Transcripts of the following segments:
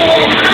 Yeah.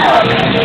Paprika.